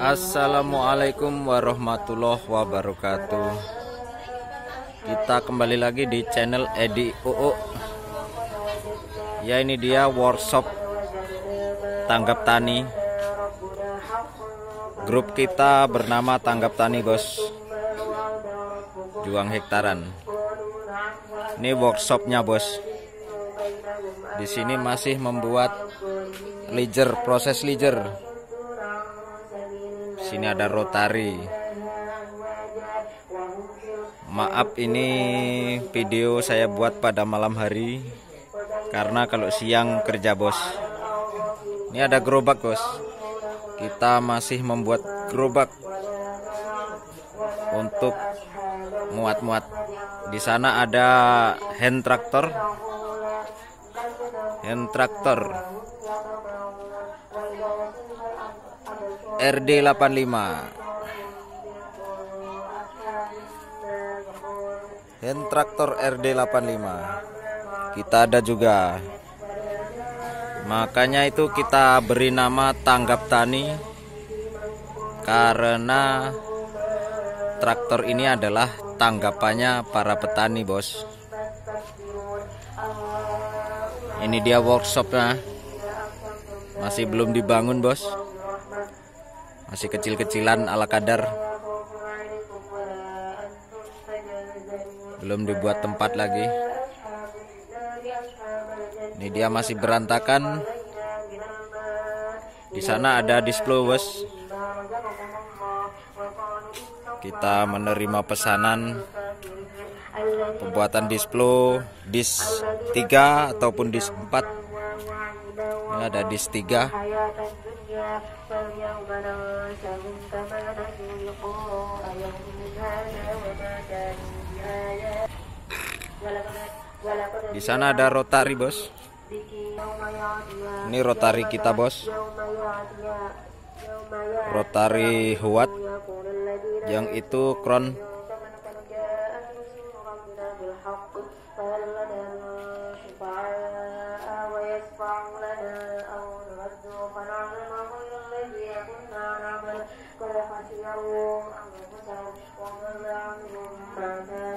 Assalamualaikum warahmatullahi wabarakatuh. Kita kembali lagi di channel Edi UU. Ya ini dia workshop Tanggap Tani. Grup kita bernama Tanggap Tani bos. Juang hektaran. Ini workshopnya bos. Di sini masih membuat Lijer, proses lijer sini ada rotari maaf ini video saya buat pada malam hari. Karena kalau siang kerja bos. Ini ada gerobak bos. Kita masih membuat gerobak untuk muat-muat. Di sana ada hand traktor hand traktor RD 85 Hand traktor RD 85 Kita ada juga. Makanya itu kita beri nama tanggap tani. Karena Traktor ini adalah tanggapannya para petani bos. Ini dia workshopnya. Masih belum dibangun bos masih kecil-kecilan ala kadar. Belum dibuat tempat lagi. Ini dia masih berantakan. Di sana ada display bos kita menerima pesanan. Pembuatan display dis 3 ataupun dis 4 ini ada dis 3 di sana ada rotari bos. Ini rotari kita bos. Rotari huat. Yang itu kron szkole chodziłam, albo chodziłam w szkole, albo w